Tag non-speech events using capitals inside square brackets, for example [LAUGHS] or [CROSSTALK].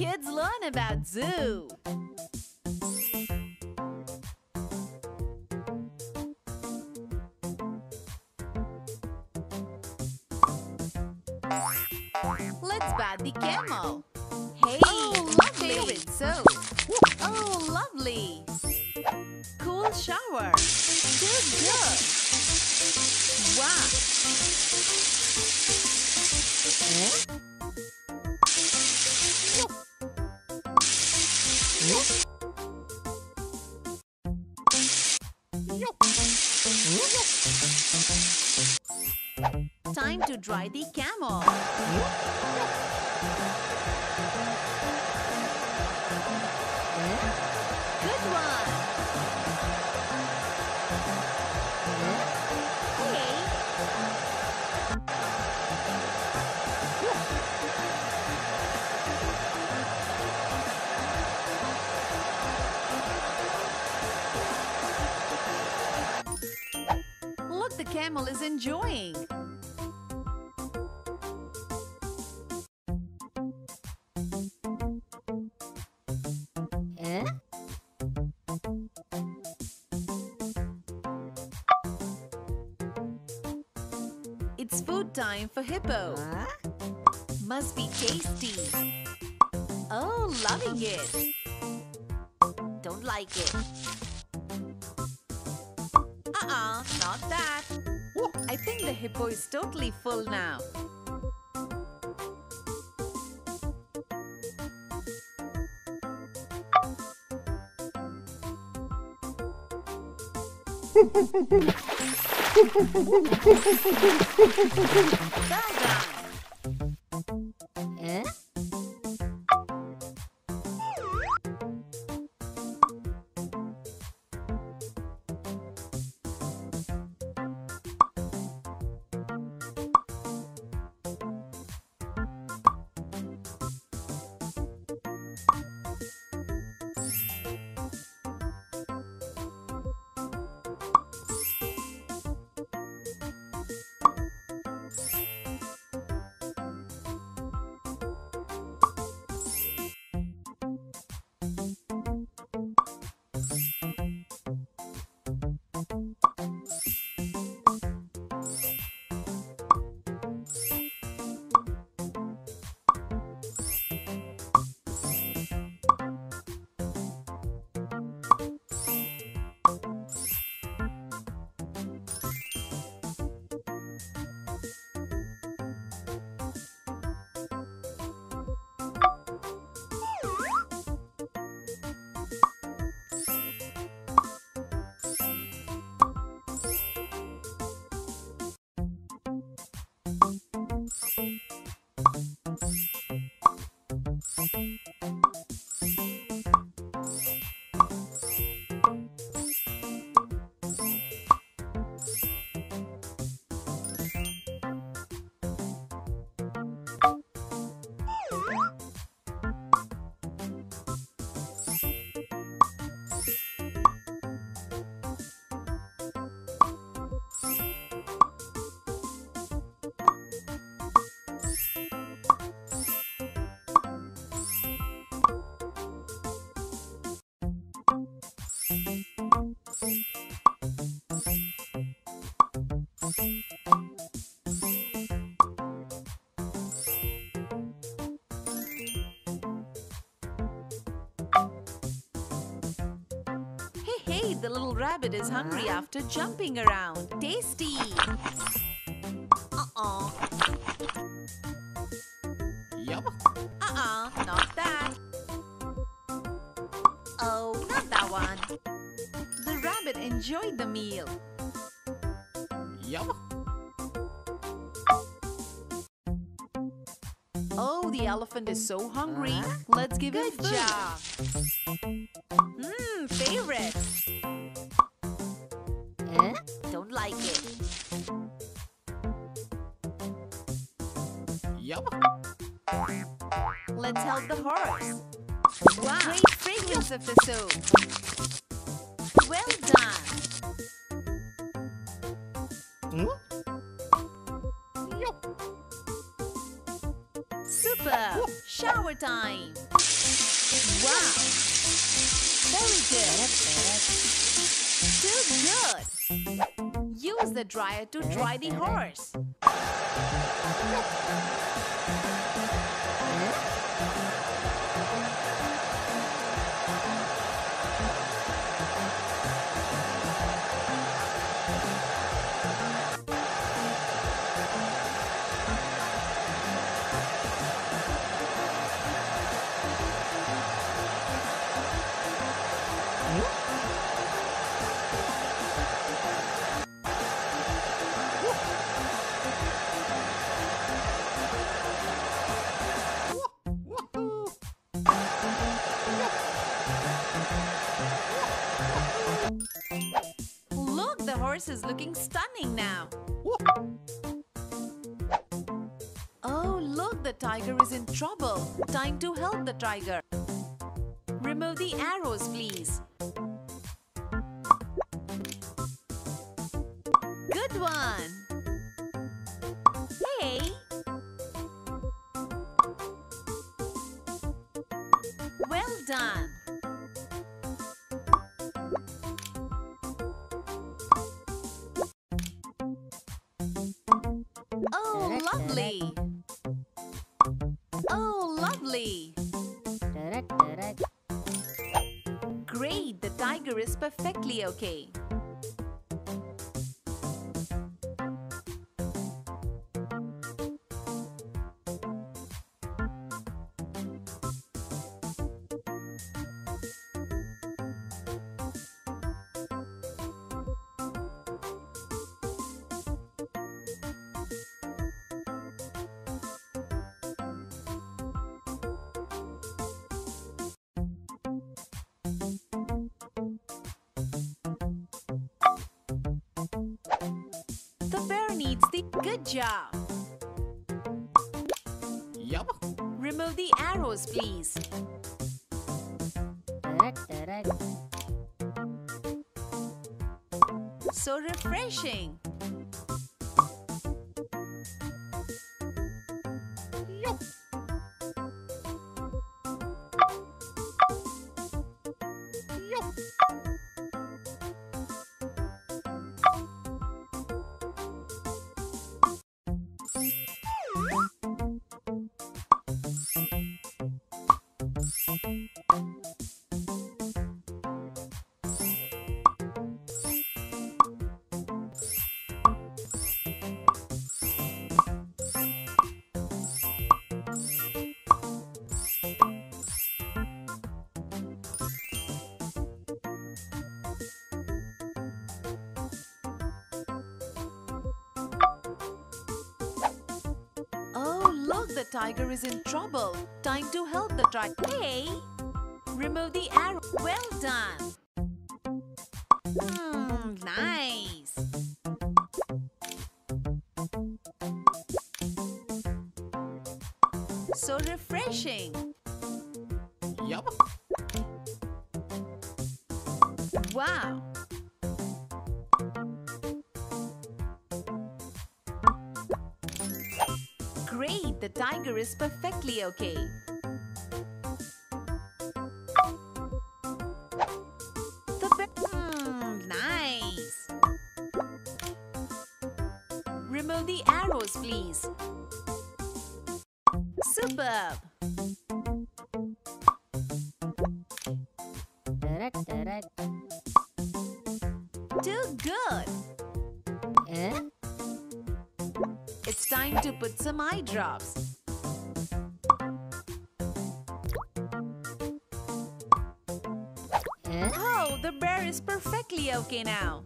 Kids learn about zoo. Let's bat the camel. Hey, Oh, my favorite soap. Time to dry the camel. It's food time for hippo. Huh? Must be tasty. Oh, loving it. Don't like it. Uh-uh, not that. I think the hippo is totally full now. [LAUGHS] Well [LAUGHS] done. Hey, hey, the little rabbit is hungry after jumping around. Tasty. Uh-uh. Yup. Uh-uh, not that. Oh, not that one. The rabbit enjoyed the meal. Yup. Oh, the elephant is so hungry. Huh? Let's give Good food. job. Mmm, favorite. Eh? Don't like it. Yup. Let's help the horse. Wow, great fragrance of the soap. The dryer to dry the horse. Horse is looking stunning now. Oh, look, the tiger is in trouble. Time to help the tiger. Remove the arrows, please. Good one. Is perfectly okay. Good job. Yup. Remove the arrows, please. So refreshing. Tiger is in trouble. Time to help the tiger. Hey! Remove the arrow. Well done. Hmm, nice. So refreshing. Yup. Wow. The tiger is perfectly okay. Time to put some eye drops. Oh, the bear is perfectly okay now.